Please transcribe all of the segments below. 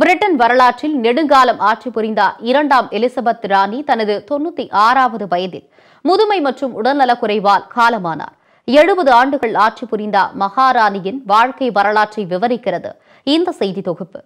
Britain வரலாற்றில் நெடுங்காலம் ஆட்சி புரிந்தார் இரண்டாம் எலிசபெத் ராணி தனது தொன்னூத்தி ஆறாவது வயதில் முதுமை மற்றும் உடல்நலக்குறைவால் காலமானார். எழுபது ஆண்டுகள் ஆட்சி புரிந்த மகாராணியின் வாழ்க்கை வரலாற்றை விவரிக்கிறது இந்த செய்தி தொகுப்பு.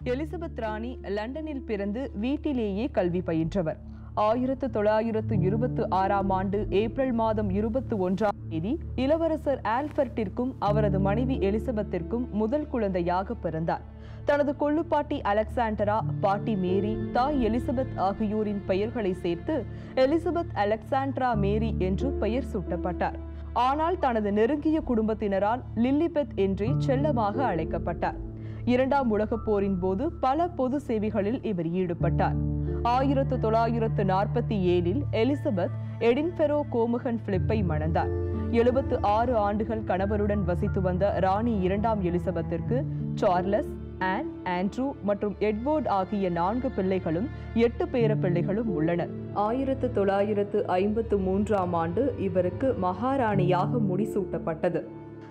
எலிசபெத் ராணி லண்டனில் பிறந்து வீட்டிலேயே கல்வி பயின்றவர். ஆயிரத்து தொள்ளாயிரத்து இருபத்து ஆறாம் ஆண்டு ஏப்ரல் மாதம் இருபத்தி ஒன்றாம் தேதி இளவரசர் ஆல்பர்ட்டிற்கும் அவரது மனைவி எலிசபெத்திற்கும் முதல் குழந்தையாக பிறந்தார். தனது கொள்ளுப்பாட்டி அலெக்சாண்டரா பாட்டி மேரி தாய் எலிசபெத் ஆகியோரின் பெயர்களை சேர்த்து எலிசபெத் அலெக்சாண்ட்ரா மேரி என்று பெயர் சூட்டப்பட்டார். ஆனால் தனது நெருங்கிய குடும்பத்தினரால் லில்லிபெத் என்றே செல்லமாக அழைக்கப்பட்டார். இரண்டாம் உலகப் போரின் போது பல பொது சேவைகளில் இவர் ஈடுபட்டார். ஆயிரத்து தொள்ளாயிரத்து நாற்பத்தி ஏழில் எலிசபெத் எடின்பெரோ கோமுகன் பிலிப்பை மணந்தார். எழுபத்து ஆறு ஆண்டுகள் கணவருடன் வசித்து வந்த ராணி இரண்டாம் எலிசபெத்திற்கு சார்லஸ் ஆன் ஆண்ட்ரூ மற்றும் எட்வர்ட் ஆகிய நான்கு பிள்ளைகளும் எட்டு பேர பிள்ளைகளும் உள்ளனர். ஆயிரத்து தொள்ளாயிரத்து ஐம்பத்து மூன்றாம் ஆண்டு இவருக்கு மகாராணியாக முடிசூட்டப்பட்டது.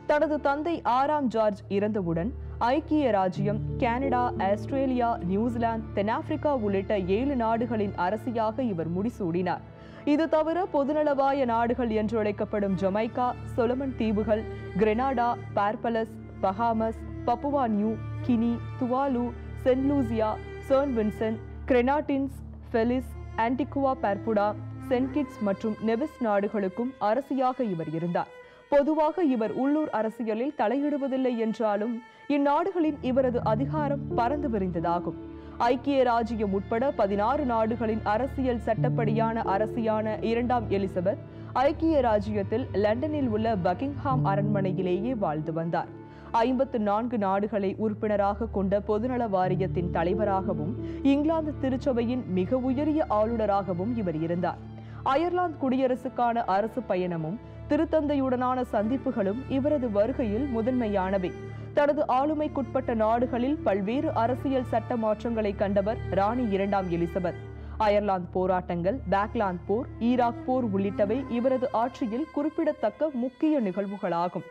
தனது தந்தை ஆறாம் ஜார்ஜ் இறந்தவுடன் ஐக்கிய ராஜ்யம் கனடா ஆஸ்திரேலியா நியூசிலாந்து தென்னாப்பிரிக்கா உள்ளிட்ட ஏழு நாடுகளின் அரசியாக இவர் முடிசூடினார். இது தவிர பொதுநலவாய நாடுகள் என்று அழைக்கப்படும் ஜமைக்கா சொலமன் தீவுகள் Grenada Barbados Bahamas Papua New Guinea Tuvalu Saint Lucia சர்ன் Vincent Grenadines Belize Antigua Barbuda Saint Kitts மற்றும் நெவிஸ் நாடுகளுக்கும் அரசியாக இவர் இருந்தார். பொதுவாக இவர் உள்ளூர் அரசியலில் தலையிடுவதில்லை என்றாலும் இந்நாடுகளின் இவரது அதிகாரம் பறந்து விரிந்ததாகும். ஐக்கிய ராஜ்யம் உட்பட பதினாறு நாடுகளின் அரசியல் சட்டப்படியான அரசியான இரண்டாம் எலிசபெத் ஐக்கிய ராஜ்யத்தில் லண்டனில் உள்ள பக்கிங்ஹாம் அரண்மனையிலேயே வாழ்ந்து வந்தார். ஐம்பத்து நான்கு நாடுகளை உறுப்பினராக கொண்ட பொதுநல வாரியத்தின் தலைவராகவும் இங்கிலாந்து திருச்சபையின் மிக உயரிய ஆளுநராகவும் இவர் இருந்தார். அயர்லாந்து குடியரசுக்கான அரசு பயணமும் திருத்தந்தையுடனான சந்திப்புகளும் இவரது வருகையில் முதன்மையானவை. தனது ஆளுமைக்குட்பட்ட நாடுகளில் பல்வேறு அரசியல் சட்ட மாற்றங்களை கண்டவர் ராணி இரண்டாம் எலிசபெத். அயர்லாந்து போராட்டங்கள் பேக்லாந்து போர் ஈராக் போர் உள்ளிட்டவை இவரது ஆட்சியில் குறிப்பிடத்தக்க முக்கிய நிகழ்வுகளாகும்.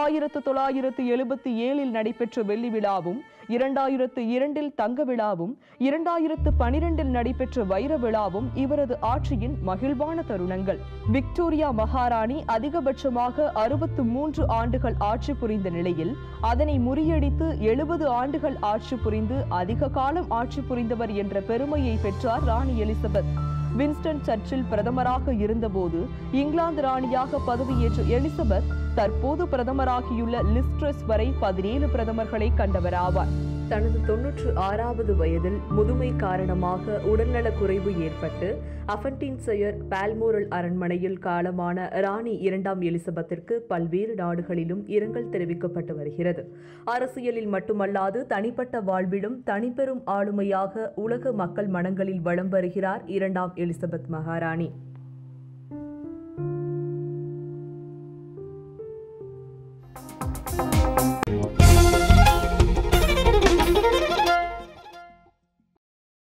ஆயிரத்து தொள்ளாயிரத்து எழுபத்தி ஏழில் நடைபெற்ற வெள்ளி விழாவும் இரண்டாயிரத்து இரண்டில் தங்க விழாவும் இரண்டாயிரத்து பனிரெண்டில் நடைபெற்ற வைர விழாவும் இவரது ஆட்சியின் மகிழ்வான தருணங்கள். விக்டோரியா மகாராணி அதிகபட்சமாக அறுபத்து மூன்று ஆண்டுகள் ஆட்சி புரிந்த நிலையில் அதனை முறியடித்து எழுபது ஆண்டுகள் ஆட்சி புரிந்து அதிக காலம் ஆட்சி புரிந்தவர் என்ற பெருமையை பெற்றார் ராணி எலிசபெத். வின்ஸ்டன் சர்ச்சில் பிரதமராக இருந்தபோது இங்கிலாந்து ராணியாக பதவியேற்ற எலிசபெத் தற்போது பிரதமராகியுள்ள லிஸ்ட்ரஸ் வரை பதினேழு பிரதமர்களை கண்டவராவார் தனது தொன்னூற்று ஆறாவது வயதில் முதுமை காரணமாக உடல்நலக் குறைவு ஏற்பட்டு அஃபன்டின்சயர் பால்மோரல் அரண்மனையில் காலமான ராணி இரண்டாம் எலிசபெத்திற்கு பல்வேறு நாடுகளிலும் இரங்கல் தெரிவிக்கப்பட்டு வருகிறது. அரசியலில் மட்டுமல்லாது தனிப்பட்ட வாழ்விலும் தனிப்பெரும் ஆளுமையாக உலக மக்கள் மனங்களில் வலம் வருகிறார் இரண்டாம் எலிசபெத் மகாராணி.